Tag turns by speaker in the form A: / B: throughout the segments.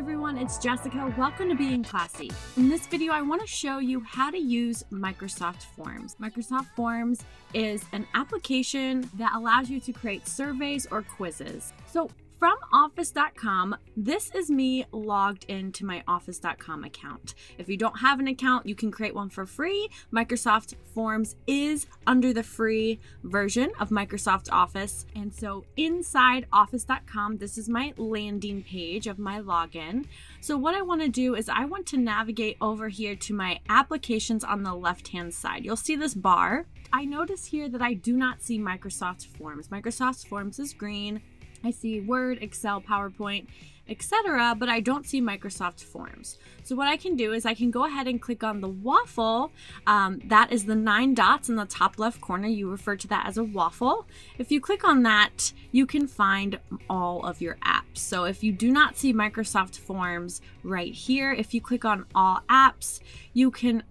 A: everyone, it's Jessica. Welcome to Bein' Classy. In this video, I want to show you how to use Microsoft Forms. Microsoft Forms is an application that allows you to create surveys or quizzes. So from office.com, this is me logged into my office.com account. If you don't have an account, you can create one for free. Microsoft Forms is under the free version of Microsoft Office. And so inside office.com, this is my landing page of my login. So what I want to do is I want to navigate over here to my applications on the left-hand side. You'll see this bar. I notice here that I do not see Microsoft Forms. Microsoft Forms is green. I see Word, Excel, PowerPoint, etc., but I don't see Microsoft Forms. So what I can do is I can go ahead and click on the waffle. Um, that is the nine dots in the top left corner. You refer to that as a waffle. If you click on that, you can find all of your apps. So if you do not see Microsoft Forms right here, if you click on all apps, you can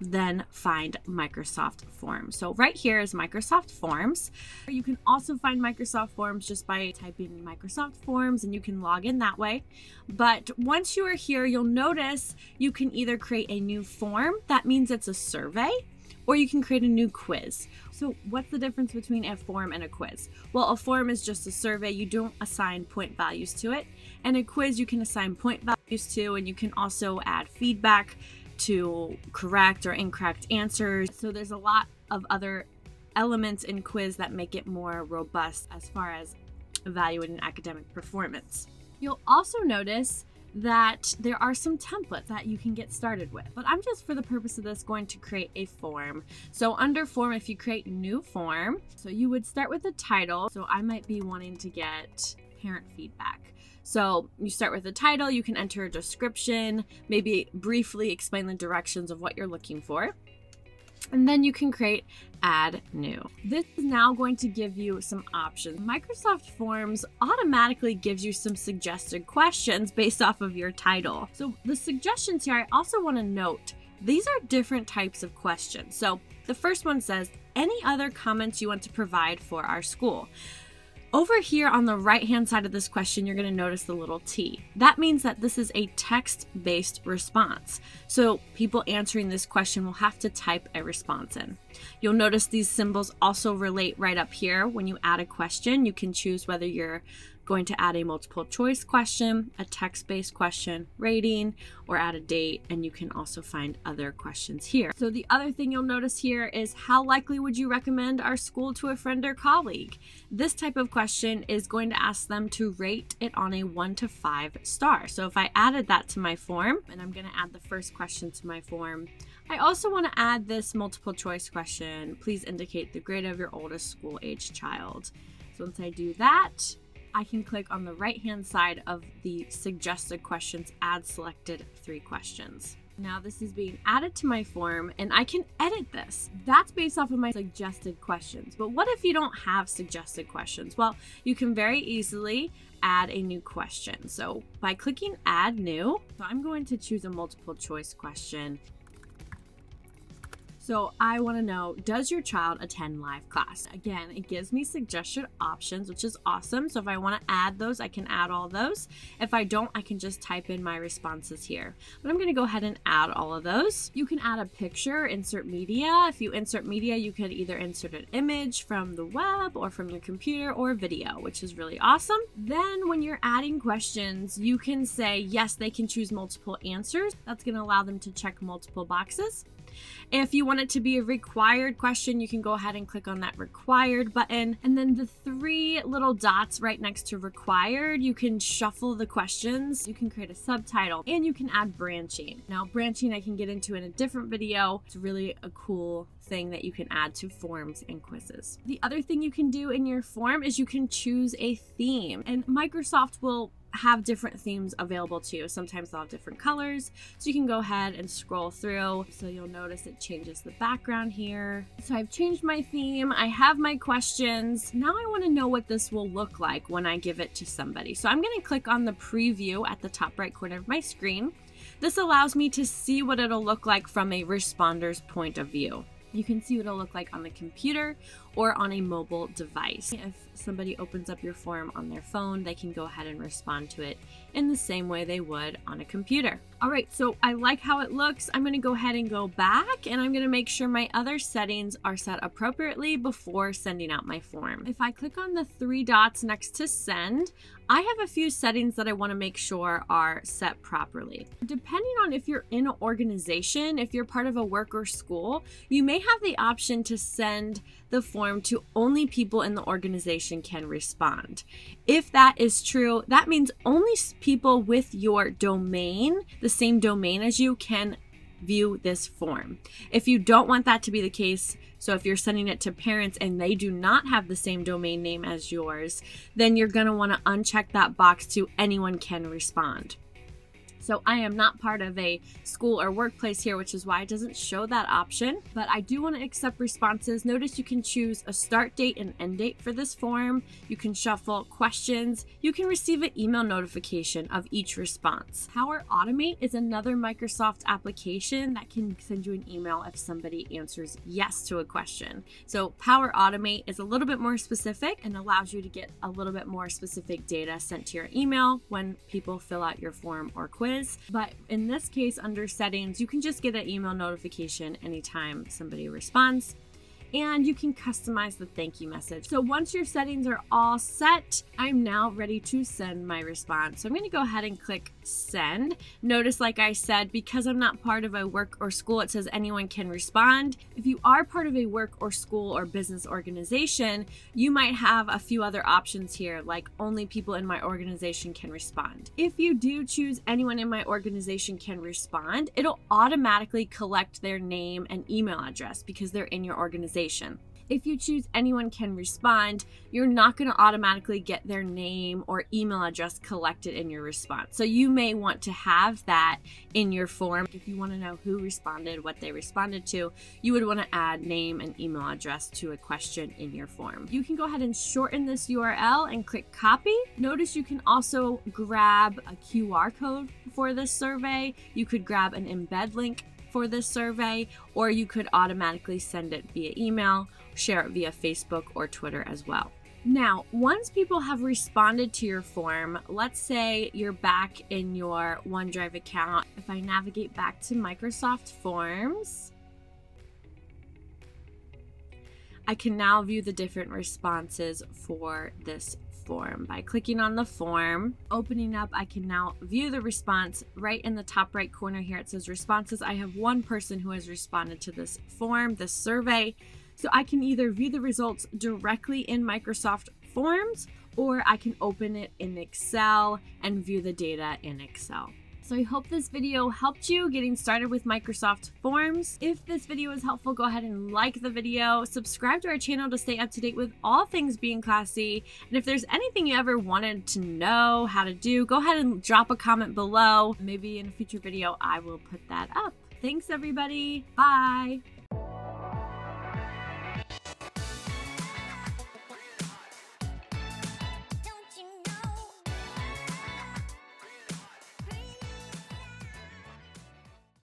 A: then find Microsoft Forms. So right here is Microsoft Forms. You can also find Microsoft Forms just by typing Microsoft Forms and you can log in that way. But once you are here, you'll notice you can either create a new form, that means it's a survey, or you can create a new quiz. So what's the difference between a form and a quiz? Well, a form is just a survey. You don't assign point values to it. And a quiz you can assign point values to and you can also add feedback to correct or incorrect answers. So there's a lot of other elements in quiz that make it more robust as far as evaluating academic performance. You'll also notice that there are some templates that you can get started with. But I'm just for the purpose of this going to create a form. So under form, if you create new form, so you would start with a title. So I might be wanting to get parent feedback. So you start with the title, you can enter a description, maybe briefly explain the directions of what you're looking for. And then you can create add new. This is now going to give you some options. Microsoft Forms automatically gives you some suggested questions based off of your title. So the suggestions here, I also want to note, these are different types of questions. So the first one says, any other comments you want to provide for our school? Over here on the right hand side of this question, you're going to notice the little T. That means that this is a text based response. So people answering this question will have to type a response in. You'll notice these symbols also relate right up here. When you add a question, you can choose whether you're going to add a multiple choice question, a text based question, rating, or add a date, and you can also find other questions here. So, the other thing you'll notice here is how likely would you recommend our school to a friend or colleague? This type of question is going to ask them to rate it on a one to five star. So, if I added that to my form, and I'm going to add the first question to my form, I also want to add this multiple choice question. Please indicate the grade of your oldest school age child. So once I do that, I can click on the right hand side of the suggested questions, add selected three questions. Now this is being added to my form and I can edit this. That's based off of my suggested questions. But what if you don't have suggested questions? Well, you can very easily add a new question. So by clicking add new, so I'm going to choose a multiple choice question so I want to know, does your child attend live class? Again, it gives me suggested options, which is awesome. So if I want to add those, I can add all those. If I don't, I can just type in my responses here. But I'm going to go ahead and add all of those. You can add a picture, insert media. If you insert media, you can either insert an image from the web or from your computer or video, which is really awesome. Then when you're adding questions, you can say, yes, they can choose multiple answers. That's going to allow them to check multiple boxes. If you want it to be a required question, you can go ahead and click on that required button. And then the three little dots right next to required, you can shuffle the questions, you can create a subtitle, and you can add branching. Now, branching I can get into in a different video. It's really a cool thing that you can add to forms and quizzes. The other thing you can do in your form is you can choose a theme, and Microsoft will have different themes available to you. Sometimes they'll have different colors. So you can go ahead and scroll through. So you'll notice it changes the background here. So I've changed my theme. I have my questions. Now I want to know what this will look like when I give it to somebody. So I'm going to click on the preview at the top right corner of my screen. This allows me to see what it'll look like from a responder's point of view. You can see what it'll look like on the computer or on a mobile device. If somebody opens up your form on their phone, they can go ahead and respond to it in the same way they would on a computer. All right, so I like how it looks. I'm gonna go ahead and go back and I'm gonna make sure my other settings are set appropriately before sending out my form. If I click on the three dots next to send, I have a few settings that I want to make sure are set properly. Depending on if you're in an organization, if you're part of a work or school, you may have the option to send the form to only people in the organization can respond. If that is true, that means only people with your domain, the same domain as you, can view this form. If you don't want that to be the case, so if you're sending it to parents and they do not have the same domain name as yours, then you're going to want to uncheck that box to anyone can respond. So I am not part of a school or workplace here, which is why it doesn't show that option. But I do want to accept responses. Notice you can choose a start date and end date for this form. You can shuffle questions. You can receive an email notification of each response. Power Automate is another Microsoft application that can send you an email if somebody answers yes to a question. So Power Automate is a little bit more specific and allows you to get a little bit more specific data sent to your email when people fill out your form or quiz is. But in this case, under settings, you can just get an email notification anytime somebody responds and you can customize the thank you message. So once your settings are all set, I'm now ready to send my response. So I'm going to go ahead and click send. Notice, like I said, because I'm not part of a work or school, it says anyone can respond. If you are part of a work or school or business organization, you might have a few other options here, like only people in my organization can respond. If you do choose anyone in my organization can respond, it'll automatically collect their name and email address because they're in your organization. If you choose anyone can respond, you're not going to automatically get their name or email address collected in your response. So you may want to have that in your form. If you want to know who responded, what they responded to, you would want to add name and email address to a question in your form. You can go ahead and shorten this URL and click copy. Notice you can also grab a QR code for this survey. You could grab an embed link for this survey, or you could automatically send it via email share it via Facebook or Twitter as well. Now, once people have responded to your form, let's say you're back in your OneDrive account. If I navigate back to Microsoft Forms, I can now view the different responses for this form. By clicking on the form, opening up, I can now view the response right in the top right corner here. It says responses. I have one person who has responded to this form, this survey. So I can either view the results directly in Microsoft Forms or I can open it in Excel and view the data in Excel. So I hope this video helped you getting started with Microsoft Forms. If this video was helpful, go ahead and like the video, subscribe to our channel to stay up to date with all things being classy. And if there's anything you ever wanted to know how to do, go ahead and drop a comment below. Maybe in a future video, I will put that up. Thanks everybody. Bye.